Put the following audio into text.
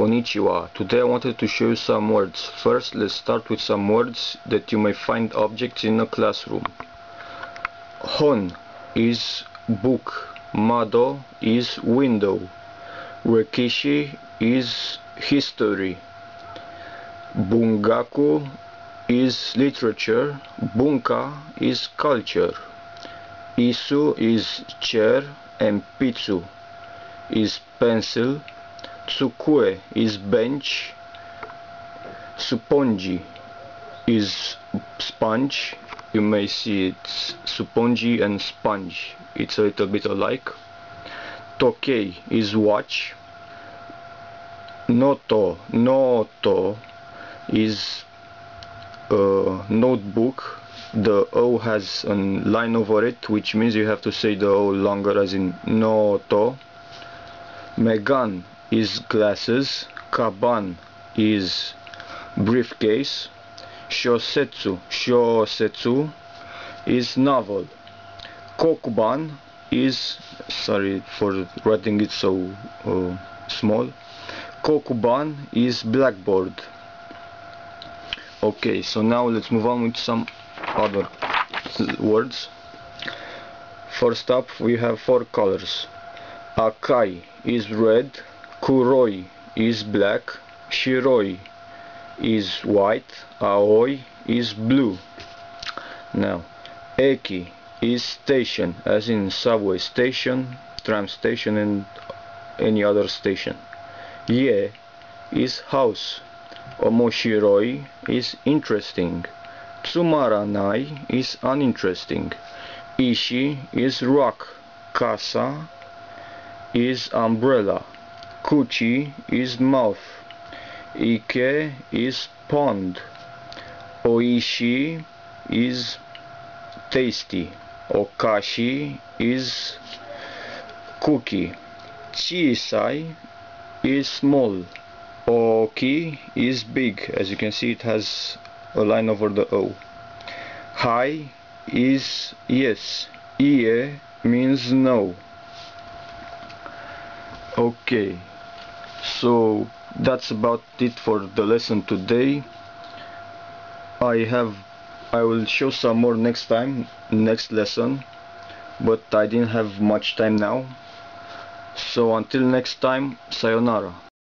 Konnichiwa. Today I wanted to show you some words. First, let's start with some words that you may find objects in a classroom. Hon is book. Mado is window. Rekishi is history. Bungaku is literature. Bunka is culture. Isu is chair and pitsu is pencil. Tsukue is bench. Suponji is sponge. You may see it's suponji and sponge. It's a little bit alike. Tokei is watch. Noto, noto is a notebook. The O has a line over it, which means you have to say the O longer as in noto. Megane is glasses. Kaban is briefcase. Shosetsu, shosetsu is novel. Kokuban is, sorry for writing it so uh, small. Kokuban is blackboard. Okay, so now let's move on with some other words. First up, we have four colors. Akai is red, Kuroi is black, Shiroi is white, Aoi is blue. Now, Eki is station, as in subway station, tram station and any other station. Ye is house. Omoshiroi is interesting. Tsumaranai is uninteresting. Ishi is rock. Kasa is umbrella. Kuchi is mouth. Ike is pond. Oishi is tasty. Okashi is cookie. Chisai is small. Oki is big. As you can see it has a line over the O. Hai is yes. Ie means no. Okay, so that's about it for the lesson today. I have I will show some more next time, next lesson, but I didn't have much time now. So until next time, sayonara.